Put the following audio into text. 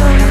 so